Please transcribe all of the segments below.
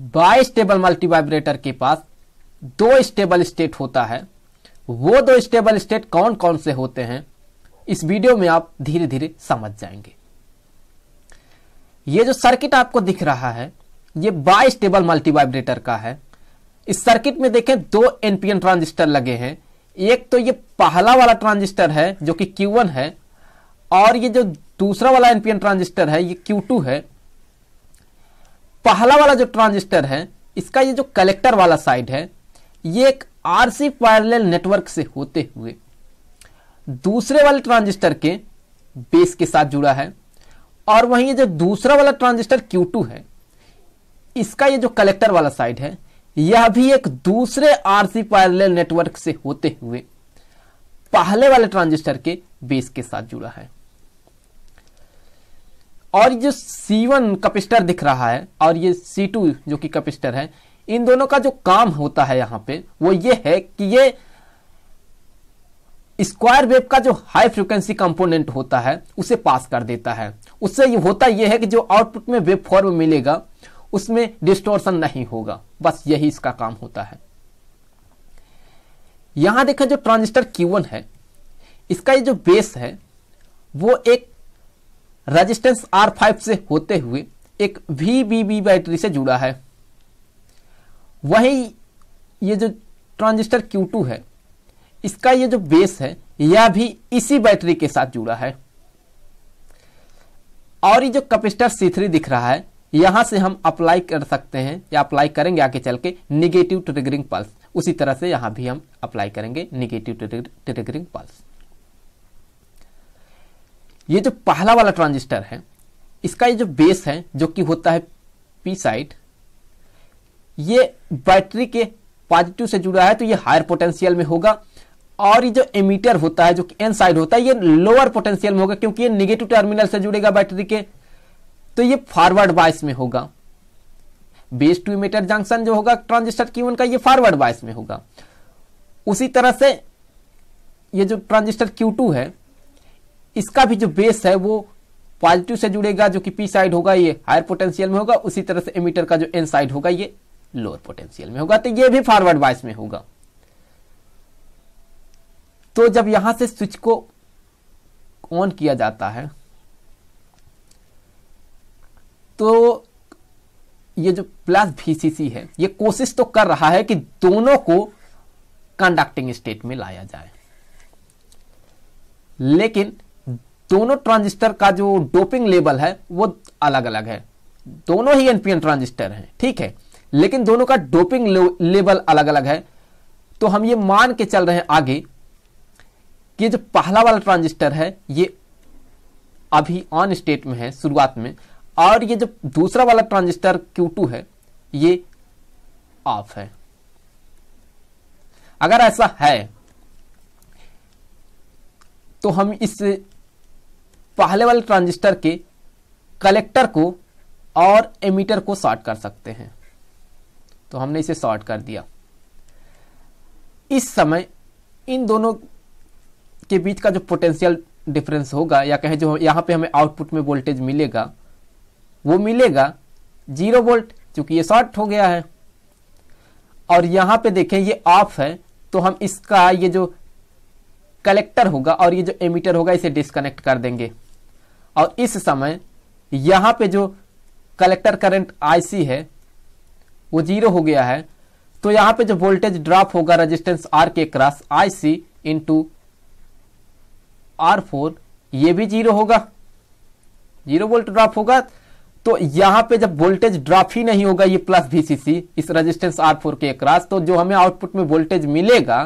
By stable multivibrator के पास दो stable state होता है। वो दो स्टेबल स्टेट कौन कौन से होते हैं, इस वीडियो में आप धीरे धीरे समझ जाएँगे। ये जो सर्किट आपको दिख रहा है, ये बाई स्टेबल मल्टीवाइब्रेटर का है। इस सर्किट में देखें, दो एनपीएन ट्रांजिस्टर लगे हैं। एक तो ये पहला वाला ट्रांजिस्टर है, जो कि Q1 है, और ये जो दूसरा वाला एनपीएन ट्रांजिस्टर है, ये Q2 है। पहला वाला जो ट्रांजिस्टर है, इसका ये जो कलेक्टर वाला साइड है, ये एक आरसी पैरेलल नेटवर्क से होते हुए दूसरे वाले ट्रांजिस्टर के बेस के साथ जुड़ा है और वहीं ये जो दूसरा वाला ट्रांजिस्टर Q2 है, इसका ये जो कलेक्टर वाला साइड है, यह भी एक दूसरे आरसी पैरेलल नेटवर्क से होते हुए पहले वाले ट्रांजिस्टर के बेस के साथ जुड़ा है। और जो C1 कपिस्टर दिख रहा है, और ये C2 जो कि कपिस्टर है, इन दोनों का जो काम होता है यहाँ पे, वो ये है कि ये स्क्वायर वेव का जो हाई फ्रिक्वेंसी कंपोनेंट होता है, उसे पास कर देता है। उससे ये होता यह है कि जो आउटपुट में वेव फॉर्म मिलेगा, उसमें डिस्टोर्शन नहीं होगा। बस यही इसका काम होता है। यहाँ देखें जो ट्रांजिस्टर Q1 है, इसका ये जो बेस है, वो एक रेजिस्टेंस R5 से होते हुए एक VBB बैटरी से जुड़ा है। वही ये जो ट्रांजिस्टर Q2 है, इसका ये जो बेस है, यह भी इसी बैटरी के साथ जुड़ा है। और ये जो कैपेसिटर C3 दिख रहा है, यहाँ से हम अप्लाई कर सकते हैं, या अप्लाई करेंगे आगे चल के निगेटिव ट्रिगरिंग पल्स उसी तरह से यहाँ भी हम अप्लाई करेंगे निगेटिव ट्रिगरिंग पल्स ये जो पहला वाला ट्रांजिस्टर है, इसका ये जो बेस है, जो कि होता है पी साइड ये बैटरी के पॉजिटिव से जुड़ा है तो ये हायर पोटेंशियल में होगा। और ये जो एमीटर होता है, जो कि एन साइड होता है, ये लोअर पोटेंशियल में होगा, क्योंकि ये निगेटिव टर्मिनल से जुड़ेगा बैटरी के। तो ये फॉरवर्ड बायस में होगा। बेस टू इमीटर जंक्शन जो होगा ट्रांजिस्टर Q1 का, ये फॉरवर्ड बायस में होगा। उसी तरह से ये जो ट्रांजिस्टर Q2 है इसका भी जो बेस है वो पॉजिटिव से जुड़ेगा, जो कि पी साइड होगा, ये हायर पोटेंशियल में होगा, उसी तरह से एमीटर का जो एन साइड होगा, ये लोअर पोटेंशियल में होगा। तो ये भी फॉरवर्ड बायस में होगा। तो जब यहाँ से स्विच को ऑन किया जाता है तो ये जो प्लस वीसीसी है, ये कोशिश तो कर रहा है कि दोनों को कंडक्टिंग स्टेट में लाया जाए। लेकिन दोनों ट्रांजिस्टर का जो डोपिंग लेवल है, वो अलग अलग है। दोनों ही एनपीएन ट्रांजिस्टर हैं, ठीक है? लेकिन दोनों का डोपिंग लेवल अलग अलग है। तो हम ये मान के चल रहे हैं आगे कि जो पहला वाला ट्रांजिस्टर है, ये अभी ऑन स्टेट में है, शुरुआत में, और ये जो दूसरा वाला ट्रांजिस्टर Q2 है, ये ऑफ़ है। अगर ऐसा है तो हम इस पहले वाले ट्रांजिस्टर के कलेक्टर को और एमीटर को शॉर्ट कर सकते हैं। तो हमने इसे शॉर्ट कर दिया। इस समय इन दोनों के बीच का जो पोटेंशियल डिफरेंस होगा, या कहें जो यहाँ पे हमें आउटपुट में वोल्टेज मिलेगा, वो मिलेगा ज़ीरो वोल्ट क्योंकि ये शॉर्ट हो गया है। और यहाँ पे देखें, ये ऑफ़ है तो हम इसका, ये जो कलेक्टर होगा और ये जो एमीटर होगा इसे डिस्कनेक्ट कर देंगे। और इस समय यहाँ पे जो कलेक्टर करंट आईसी है, वो ज़ीरो हो गया है। तो यहाँ पे जो वोल्टेज ड्रॉप होगा रेजिस्टेंस आर के cross I C into R four ये भी ज़ीरो होगा। ज़ीरो वोल्ट ड्रॉप होगा। तो यहाँ पे जब वोल्टेज ड्रॉप ही नहीं होगा, ये प्लस वीसीसी इस रेजिस्टेंस आर फोर के क्रॉस तो जो हमें आउटपुट में वोल्टेज मिलेगा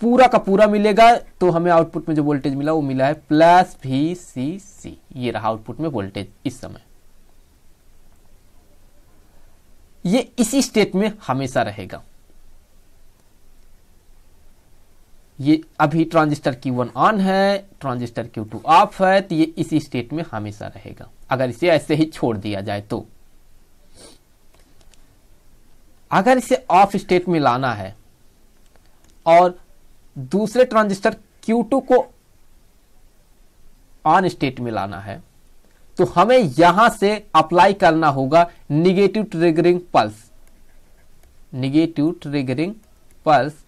पूरा का पूरा मिलेगा तो हमें आउटपुट में जो वोल्टेज मिला, वो मिला है प्लस वी सी सी ये रहा आउटपुट में वोल्टेज इस समय। ये इसी स्टेट में हमेशा रहेगा। ये अभी ट्रांजिस्टर Q1 ऑन है ट्रांजिस्टर Q2 ऑफ़ है तो ये इसी स्टेट में हमेशा रहेगा। अगर इसे ऐसे ही छोड़ दिया जाए तो। अगर इसे ऑफ़ स्टेट में लाना है, और दूसरे ट्रांजिस्टर Q2 को ऑन स्टेट में लाना है। तो हमें यहाँ से अप्लाई करना होगा negative triggering pulse negative triggering pulse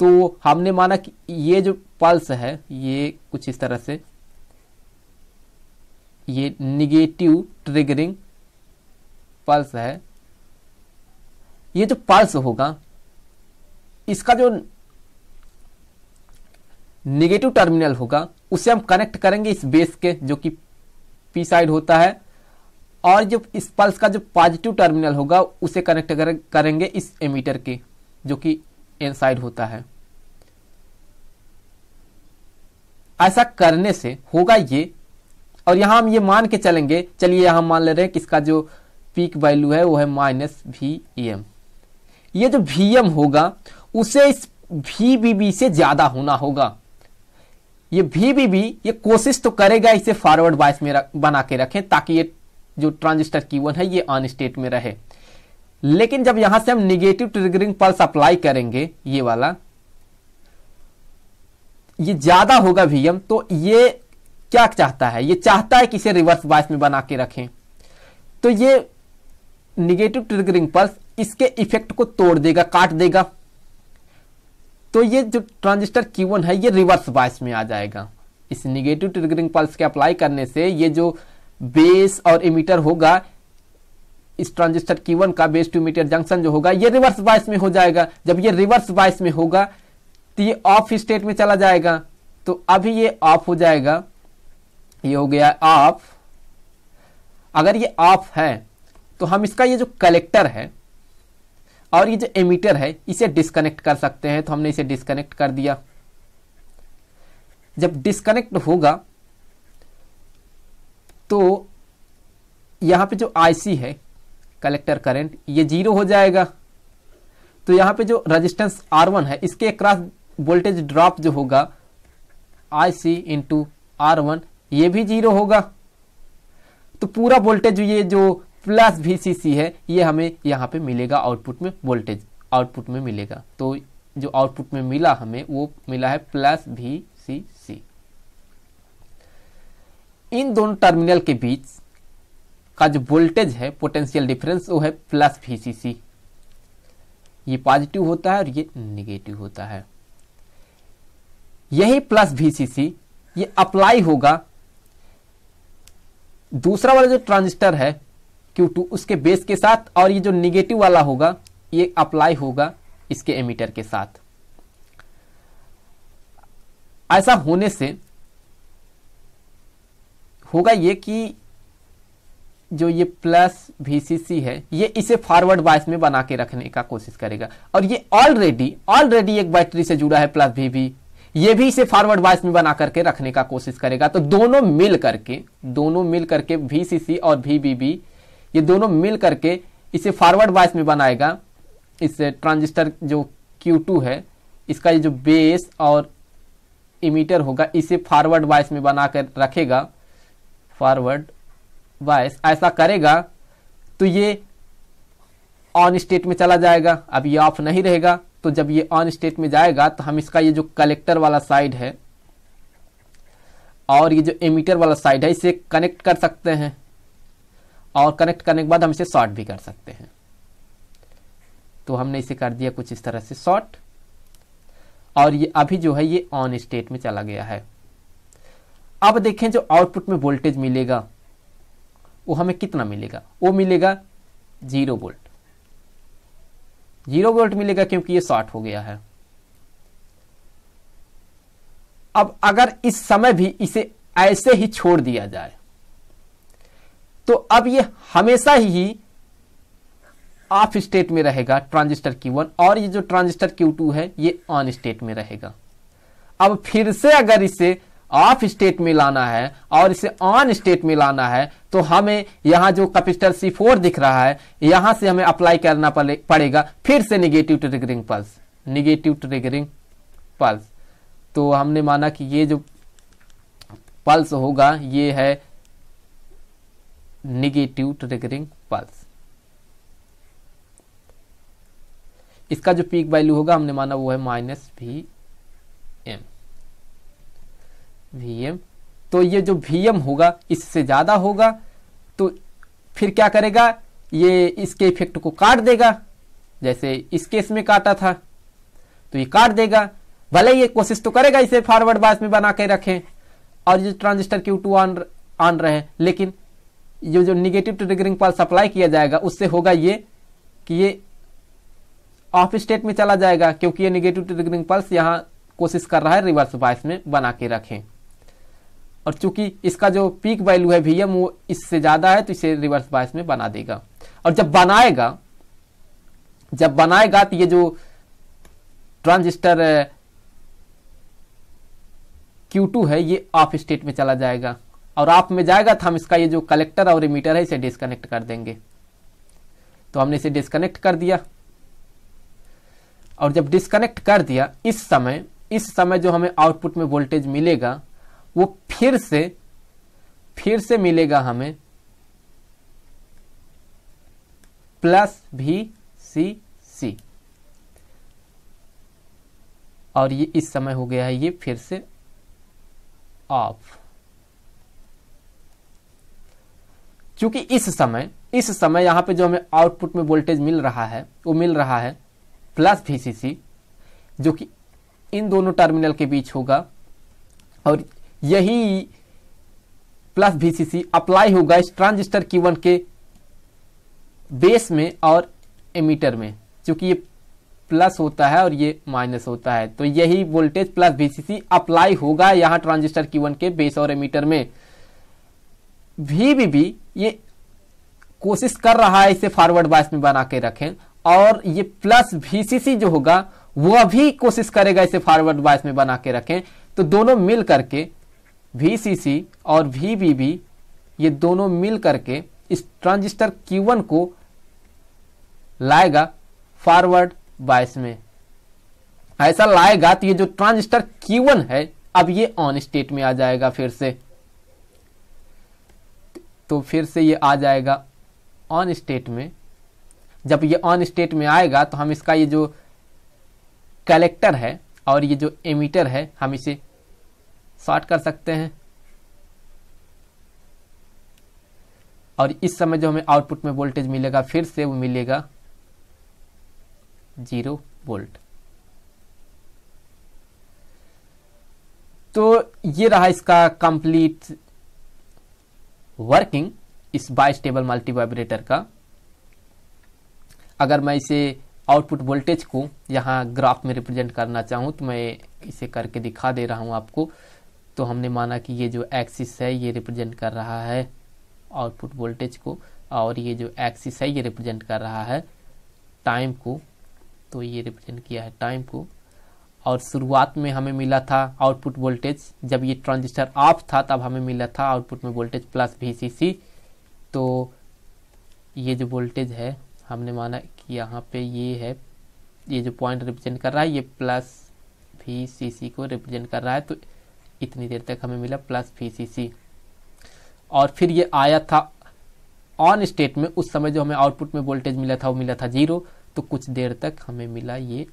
तो हमने माना कि ये जो पल्स है, ये कुछ इस तरह से, ये निगेटिव ट्रिगरिंग पल्स है। ये जो पल्स होगा, इसका जो निगेटिव टर्मिनल होगा, उसे हम कनेक्ट करेंगे इस बेस के, जो कि पी साइड होता है, और जो इस पल्स का जो पॉजिटिव टर्मिनल होगा, उसे कनेक्ट करेंगे इस एमीटर के, जो कि एन साइड होता है। ऐसा करने से होगा ये, और यहाँ हम ये मान के चलेंगे, चलिए यहाँ मान ले रहे हैं कि इसका जो पीक वैल्यू है, वो है माइनस वी एम ये जो वी एम होगा, उसे इस वी बी बी से ज़्यादा होना होगा। ये वी बी बी ये कोशिश तो करेगा इसे फॉरवर्ड बायस में रख, बना के रखें ताकि ये जो ट्रांजिस्टर की है ये ऑन स्टेट में रहे। लेकिन जब यहाँ से हम निगेटिव ट्रिगरिंग पल्स अप्लाई करेंगे ये वाला ये ज़्यादा होगा वीएम तो ये क्या चाहता है? ये चाहता है कि इसे रिवर्स बायस में बना के रखें। तो ये निगेटिव ट्रिगरिंग पल्स इसके इफ़ेक्ट को तोड़ देगा काट देगा। तो ये जो ट्रांजिस्टर Q1 है, ये रिवर्स बायस में आ जाएगा। इस निगेटिव ट्रिगरिंग पल्स के अप्लाई करने से ये जो बेस और इमीटर होगा, इस ट्रांजिस्टर Q1 का बेस टू मीटर जंक्शन जो होगा, ये रिवर्स बायस में हो जाएगा। जब ये रिवर्स बायस में होगा तो ये ऑफ़ स्टेट में चला जाएगा। तो अभी ये ऑफ़ हो जाएगा। ये हो गया ऑफ़ अगर ये ऑफ़ है तो हम इसका ये जो कलेक्टर है और ये जो एमीटर है, इसे डिस्कनेक्ट कर सकते हैं तो हमने इसे डिस्कनेक्ट कर दिया। जब डिस्कनेक्ट होगा तो यहाँ पे जो आईसी है कलेक्टर करंट ये ज़ीरो हो जाएगा। तो यहाँ पे जो रेजिस्टेंस R1 है, इसके क्रॉस वोल्टेज ड्रॉप जो होगा I C into R one ये भी ज़ीरो होगा। तो पूरा वोल्टेज ये जो प्लस वीसीसी है, ये हमें यहाँ पे मिलेगा आउटपुट में वोल्टेज, आउटपुट में मिलेगा। तो जो आउटपुट में मिला हमें, वो मिला है प्लस वी सी सी इन दोनों टर्मिनल के बीच का जो वोल्टेज है, पोटेंशियल डिफरेंस, वो है प्लस वी सी सी ये पॉजिटिव होता है और ये निगेटिव होता है। यही प्लस वीसीसी ये अप्लाई होगा। दूसरा वाला जो ट्रांजिस्टर है Q2 उसके बेस के साथ और ये जो निगेटिव वाला होगा, ये अप्लाई होगा इसके एमीटर के साथ। ऐसा होने से होगा ये कि जो ये प्लस वीसीसी है, ये इसे फॉरवर्ड बायस में बना के रखने का कोशिश करेगा। और ये ऑलरेडी ऑलरेडी एक बैटरी से जुड़ा है प्लस वी भी ये भी इसे फॉरवर्ड बायस में बना करके रखने का कोशिश करेगा। तो दोनों मिल करके, दोनों मिल करके वीसीसी और वीबीबी ये दोनों मिल करके इसे फॉरवर्ड बायस में बनाएगा। इस ट्रांजिस्टर जो Q2 है, इसका ये जो बेस और इमीटर होगा, इसे फॉरवर्ड बायस में बना कर रखेगा। फॉरवर्ड बायस ऐसा करेगा तो ये ऑन स्टेट में चला जाएगा। अब ये ऑफ़ नहीं रहेगा तो जब ये ऑन स्टेट में जाएगा तो हम इसका ये जो कलेक्टर वाला साइड है, और ये जो एमीटर वाला साइड है, इसे कनेक्ट कर सकते हैं। और कनेक्ट करने के बाद हम इसे शॉर्ट भी कर सकते हैं। तो हमने इसे कर दिया कुछ इस तरह से शॉर्ट और ये अभी जो है, ये ऑन स्टेट में चला गया है। अब देखें जो आउटपुट में वोल्टेज मिलेगा, वो हमें कितना मिलेगा? वो मिलेगा ज़ीरो वोल्ट ज़ीरो वोल्ट मिलेगा क्योंकि ये शॉर्ट हो गया है। अब अगर इस समय भी इसे ऐसे ही छोड़ दिया जाए तो अब ये हमेशा ही ऑफ़ स्टेट में रहेगा ट्रांजिस्टर Q1 और ये जो ट्रांजिस्टर Q2 है, ये ऑन स्टेट में रहेगा। अब फिर से अगर इसे ऑफ़ स्टेट में लाना है, और इसे ऑन स्टेट में लाना है तो हमें यहाँ जो कैपेसिटर C4 दिख रहा है, यहाँ से हमें अप्लाई करना पड़ेगा। फिर से negative triggering pulse negative triggering pulse तो हमने माना कि ये जो पल्स होगा, ये है निगेटिव ट्रिगरिंग पल्स इसका जो पीक वैल्यू होगा, हमने माना वो है minus V M V M तो ये जो वी एम होगा, इससे ज़्यादा होगा तो फिर क्या करेगा? ये इसके इफ़ेक्ट को काट देगा। जैसे इस केस में काटा था तो ये काट देगा। भले ये कोशिश तो करेगा इसे फॉरवर्ड बायस में बना के रखें, और ये transistor Q two on on रहे लेकिन ये जो निगेटिव ट्रिगरिंग पल्स अप्लाई किया जाएगा, उससे होगा ये कि ये ऑफ़ स्टेट में चला जाएगा, क्योंकि ये निगेटिव ट्रिगरिंग पल्स यहाँ कोशिश कर रहा है रिवर्स बायस में बना के रखें। और चूँकि इसका जो पीक वैल्यू है वीएम वो इससे ज़्यादा है तो इसे रिवर्स बायस में बना देगा। और जब बनाएगा जब बनाएगा तो ये जो ट्रांजिस्टर Q2 है, ये ऑफ़ स्टेट में चला जाएगा। और ऑफ़ में जाएगा तो हम इसका ये जो कलेक्टर और इमीटर है, इसे डिस्कनेक्ट कर देंगे। तो हमने इसे डिस्कनेक्ट कर दिया। और जब डिस्कनेक्ट कर दिया, इस समय इस समय जो हमें आउटपुट में वोल्टेज मिलेगा, वो फिर से फिर से मिलेगा हमें प्लस भी सी सी और ये इस समय हो गया है, ये फिर से ऑफ़ क्योंकि इस समय इस समय यहाँ पे जो हमें आउटपुट में वोल्टेज मिल रहा है, वो मिल रहा है प्लस वीसीसी जो कि इन दोनों टर्मिनल के बीच होगा। और यही प्लस वीसीसी अप्लाई होगा इस ट्रांजिस्टर Q1 के बेस में और एमीटर में क्योंकि ये प्लस होता है और ये माइनस होता है। तो यही वोल्टेज प्लस वीसीसी अप्लाई होगा यहाँ ट्रांजिस्टर Q1 के बेस और एमीटर में। वीबीबी ये कोशिश कर रहा है इसे फॉरवर्ड बायस में बना के रखें। और ये प्लस वीसीसी जो होगा वह भी कोशिश करेगा इसे फॉरवर्ड बायस में बना के रखें। तो दोनों मिल करके VCC और VBB ये दोनों मिल करके इस ट्रांजिस्टर Q1 को लाएगा फॉरवर्ड बायस में। ऐसा लाएगा तो ये जो ट्रांजिस्टर Q1 है, अब ये ऑन स्टेट में आ जाएगा फिर से। तो फिर से ये आ जाएगा ऑन स्टेट में। जब ये ऑन स्टेट में आएगा तो हम इसका ये जो कलेक्टर है और ये जो एमीटर है, हम इसे शॉर्ट कर सकते हैं। और इस समय जो हमें आउटपुट में वोल्टेज मिलेगा, फिर से वो मिलेगा ज़ीरो वोल्ट तो ये रहा इसका कंप्लीट वर्किंग इस बाइस्टेबल मल्टी वाइब्रेटर का। अगर मैं इसे आउटपुट वोल्टेज को यहाँ ग्राफ में रिप्रेजेंट करना चाहूँ तो मैं इसे करके दिखा दे रहा हूँ आपको। तो हमने माना कि ये जो एक्सिस है, ये रिप्रेजेंट कर रहा है आउटपुट वोल्टेज को, और ये जो एक्सिस है, ये रिप्रेजेंट कर रहा है टाइम को। तो ये रिप्रेजेंट किया है टाइम को। और शुरुआत में हमें मिला था आउटपुट वोल्टेज जब ये ट्रांजिस्टर ऑफ़ था, तब हमें मिला था आउटपुट में वोल्टेज प्लस वी तो ये जो वोल्टेज है, हमने माना कि यहाँ पे ये है, ये जो पॉइंट रिप्रेजेंट कर रहा है, ये प्लस वी को रिप्रेजेंट कर रहा है तो इतनी देर तक हमें मिला प्लस वी सी सी और फिर ये आया था ऑन स्टेट में। उस समय जो हमें आउटपुट में वोल्टेज मिला था, वो मिला था ज़ीरो तो कुछ देर तक हमें मिला ये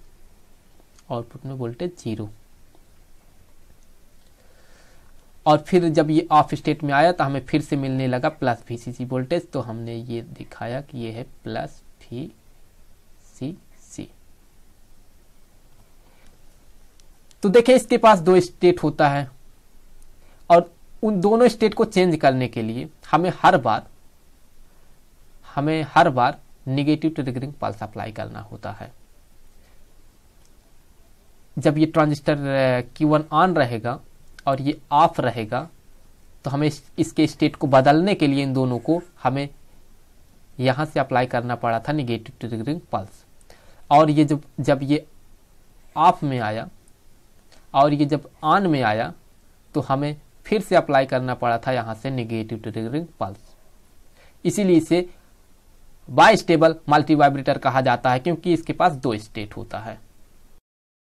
आउटपुट में वोल्टेज ज़ीरो और फिर जब ये ऑफ़ स्टेट में आया तो हमें फिर से मिलने लगा plus V C C voltage तो हमने ये दिखाया कि ये है प्लस वी सी सी तो देखें इसके पास दो स्टेट होता है और उन दोनों स्टेट को चेंज करने के लिए हमें हर बार, हमें हर बार निगेटिव ट्रिगरिंग पल्स अप्लाई करना होता है। जब ये ट्रांजिस्टर Q1 ऑन रहेगा और ये ऑफ़ रहेगा तो हमें इस, इसके स्टेट को बदलने के लिए इन दोनों को हमें यहाँ से अप्लाई करना पड़ा था निगेटिव ट्रिगरिंग पल्स और ये जब जब ये ऑफ़ में आया और ये जब ऑन में आया तो हमें फिर से अप्लाई करना पड़ा था यहाँ से निगेटिव ट्रिगरिंग पल्स इसीलिए इसे बाई स्टेबल मल्टी वाइब्रेटर कहा जाता है क्योंकि इसके पास दो स्टेट होता है।